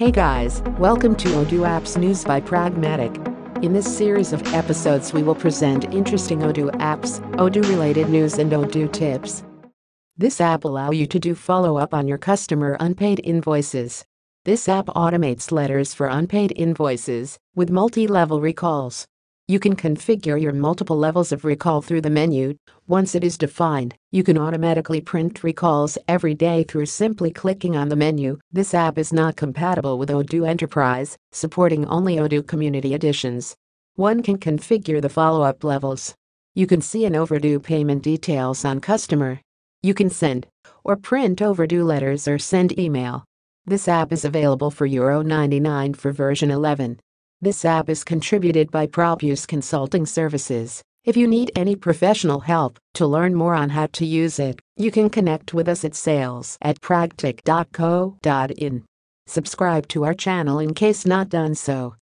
Hey guys, welcome to Odoo Apps News by Pragmatic. In this series of episodes, we will present interesting Odoo apps, Odoo related news, and Odoo tips. This app allow you to do follow up on your customer unpaid invoices. This app automates letters for unpaid invoices with multi level recalls. You can configure your multiple levels of recall through the menu. Once it is defined, you can automatically print recalls every day through simply clicking on the menu. This app is not compatible with Odoo Enterprise, supporting only Odoo Community Editions. One can configure the follow up levels. You can see an overdue payment details on customer. You can send or print overdue letters or send email. This app is available for Euro 99 for version 11. This app is contributed by Probuse Consulting Services. If you need any professional help to learn more on how to use it, you can connect with us at sales at pragtech.co.in. Subscribe to our channel in case not done so.